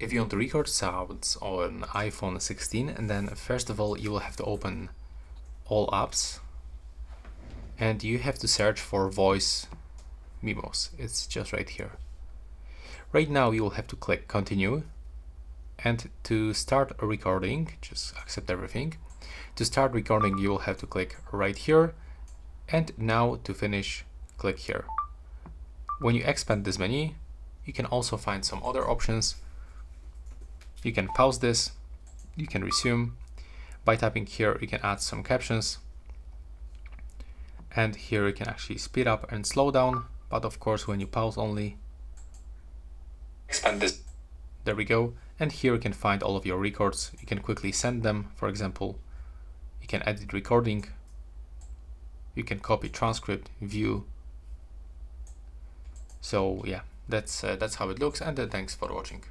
if you want to record sounds on iPhone 16 and then first of all you will have to open all apps and you have to search for voice memos. It's just right here. Right now you will have to click continue and to start a recording just accept everything. To start recording you will have to click right here and now to finish click here. When you expand this menu you can also find some other options you can pause this, you can resume. By tapping here, you can add some captions. And here you can actually speed up and slow down. But of course, when you pause only, expand this. There we go. And here you can find all of your records. You can quickly send them. For example, you can edit recording. You can copy transcript, view. So yeah, that's uh, that's how it looks. And uh, thanks for watching.